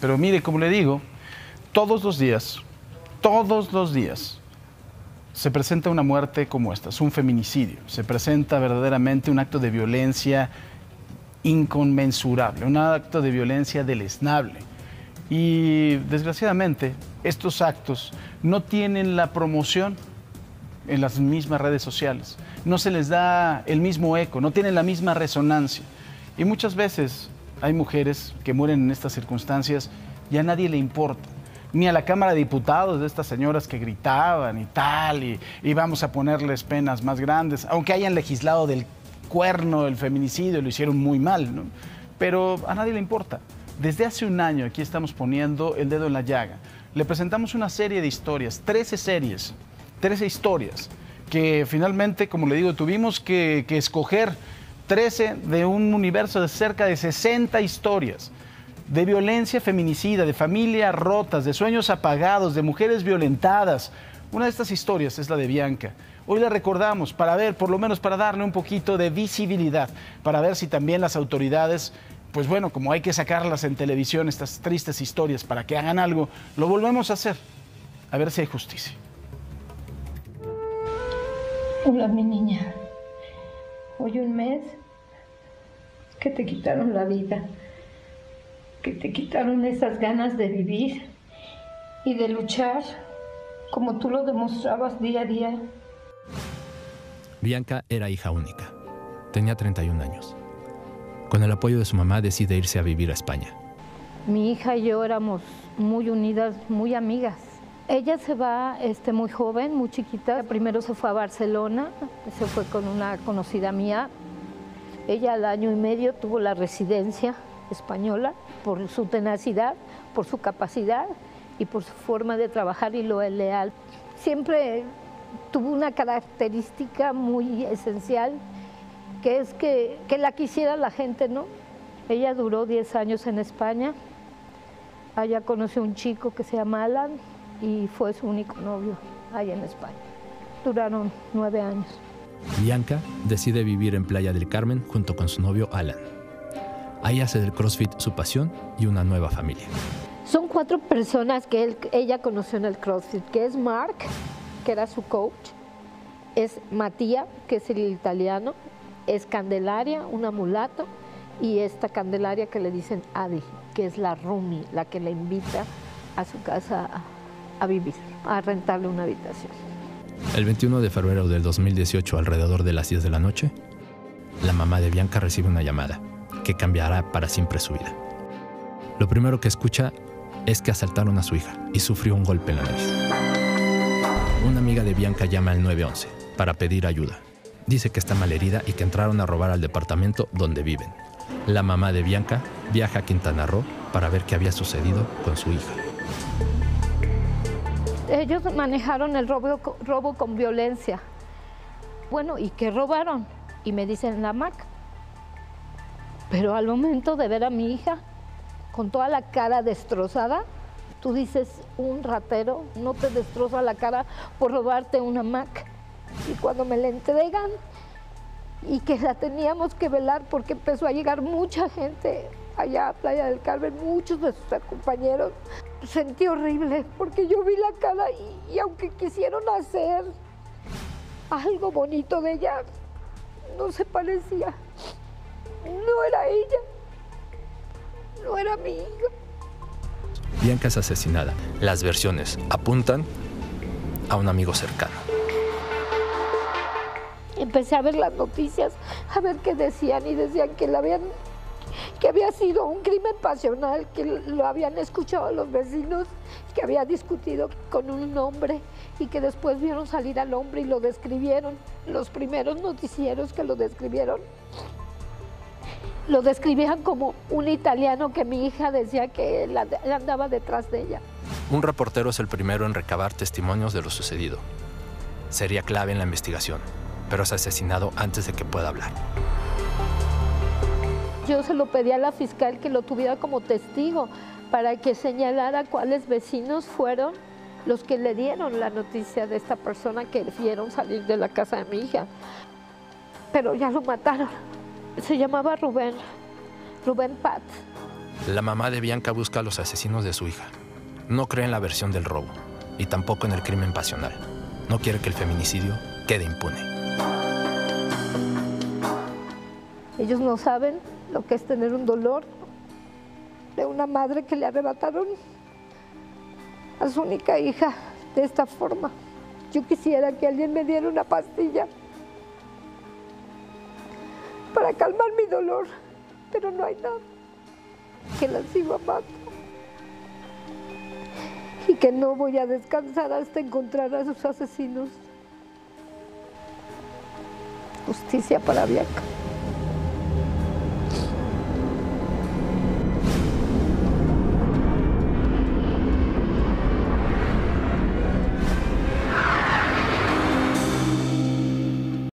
Pero mire, como le digo, todos los días, todos los días, se presenta una muerte como esta, es un feminicidio, se presenta verdaderamente un acto de violencia inconmensurable, un acto de violencia deleznable. Y desgraciadamente, estos actos no tienen la promoción en las mismas redes sociales, no se les da el mismo eco, no tienen la misma resonancia. Y muchas veces hay mujeres que mueren en estas circunstancias y a nadie le importa. Ni a la Cámara de Diputados de estas señoras que gritaban y tal, y, vamos a ponerles penas más grandes, aunque hayan legislado del cuerno, el feminicidio, lo hicieron muy mal, pero a nadie le importa. Desde hace un año aquí estamos poniendo el dedo en la llaga. Le presentamos una serie de historias, 13 series, 13 historias, que finalmente, como le digo, tuvimos que escoger 13 de un universo de cerca de 60 historias de violencia feminicida, de familias rotas, de sueños apagados, de mujeres violentadas. Una de estas historias es la de Bianca. Hoy la recordamos para ver, por lo menos para darle un poquito de visibilidad, para ver si también las autoridades, pues bueno, como hay que sacarlas en televisión, estas tristes historias, para que hagan algo, lo volvemos a hacer. A ver si hay justicia. Hola, mi niña. Hoy un mes que te quitaron la vida, que te quitaron esas ganas de vivir y de luchar como tú lo demostrabas día a día. Bianca era hija única. Tenía 31 años. Con el apoyo de su mamá decide irse a vivir a España. Mi hija y yo éramos muy unidas, muy amigas. Ella se va este, muy joven, muy chiquita. Primero se fue a Barcelona, se fue con una conocida mía, ella al año y medio tuvo la residencia española por su tenacidad, por su capacidad y por su forma de trabajar y lo leal. Siempre tuvo una característica muy esencial, que es que, que la quisiera la gente, ¿no? Ella duró 10 años en España, allá conoció a un chico que se llama Alan y fue su único novio allá en España. Duraron nueve años. Bianca decide vivir en Playa del Carmen junto con su novio Alan. Ahí hace del CrossFit su pasión y una nueva familia. Son cuatro personas que ella conoció en el CrossFit, que es Mark, que era su coach, es Matías, que es el italiano, es Candelaria, una mulata, y esta Candelaria que le dicen Adi, que es la Rumi, la que le invita a su casa a vivir, a rentarle una habitación. El 21 de febrero del 2018, alrededor de las 10 de la noche, la mamá de Bianca recibe una llamada que cambiará para siempre su vida. Lo primero que escucha es que asaltaron a su hija y sufrió un golpe en la nariz. Una amiga de Bianca llama al 911 para pedir ayuda. Dice que está malherida y que entraron a robar al departamento donde viven. La mamá de Bianca viaja a Quintana Roo para ver qué había sucedido con su hija ellos manejaron el robo, con violencia. Bueno, ¿y qué robaron? Y me dicen la Mac. Pero al momento de ver a mi hija con toda la cara destrozada, tú dices, un ratero no te destroza la cara por robarte una Mac. Y cuando me la entregan y que la teníamos que velar porque empezó a llegar mucha gente allá a Playa del Carmen, muchos de sus compañeros. Sentí horrible porque yo vi la cara y, aunque quisieron hacer algo bonito de ella, no se parecía. No era ella. No era mi hija. Bianca es asesinada. Las versiones apuntan a un amigo cercano. Empecé a ver las noticias, a ver qué decían y decían que la habían que había sido un crimen pasional, que lo habían escuchado los vecinos, que había discutido con un hombre y que después vieron salir al hombre y lo describieron. Los primeros noticieros que lo describieron lo describían como un italiano que mi hija decía que él andaba detrás de ella. Un reportero es el primero en recabar testimonios de lo sucedido. Sería clave en la investigación, pero es asesinado antes de que pueda hablar. Yo se lo pedí a la fiscal que lo tuviera como testigo para que señalara cuáles vecinos fueron los que le dieron la noticia de esta persona que vieron salir de la casa de mi hija. Pero ya lo mataron. Se llamaba Rubén, Rubén Pat. La mamá de Bianca busca a los asesinos de su hija. No cree en la versión del robo y tampoco en el crimen pasional. No quiere que el feminicidio quede impune. Ellos no saben lo que es tener un dolor de una madre que le arrebataron a su única hija de esta forma. Yo quisiera que alguien me diera una pastilla para calmar mi dolor, pero no hay nada. Que la sigo amando. Y que no voy a descansar hasta encontrar a sus asesinos. Justicia para Bianca.